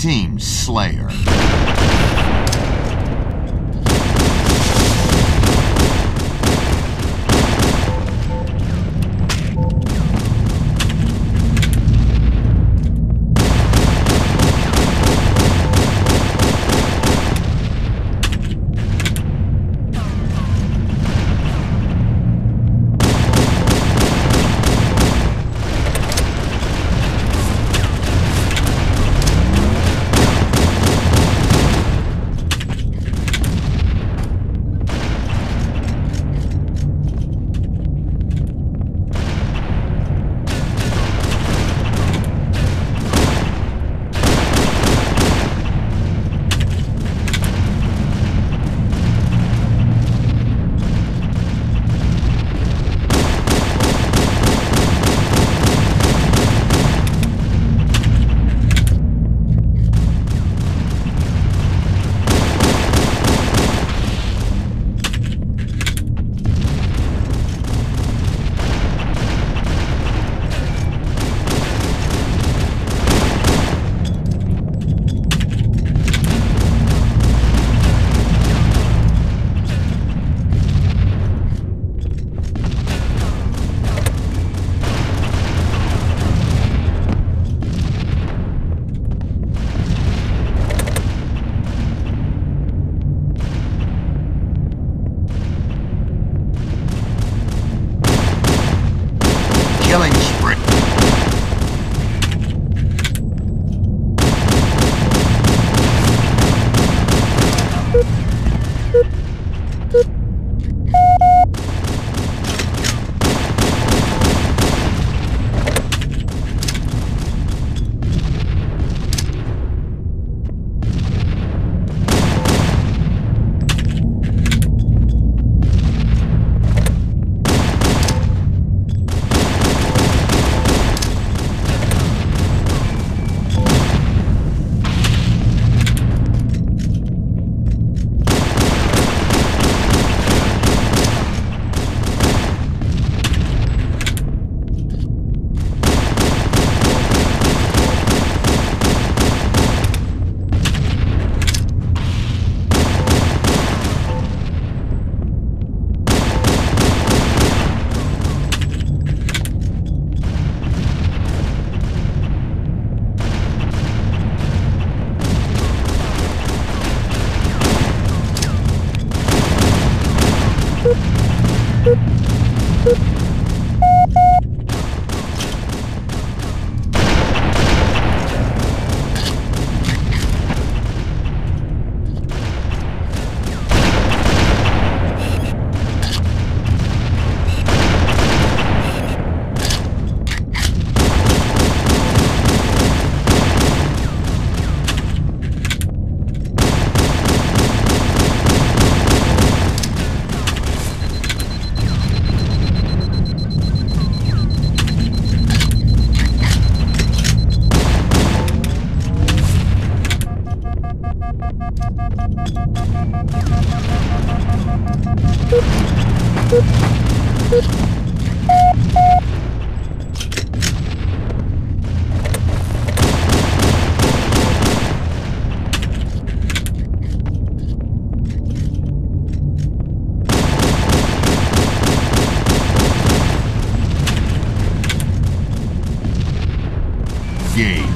Team Slayer. Boop. Boop. Boop. Game.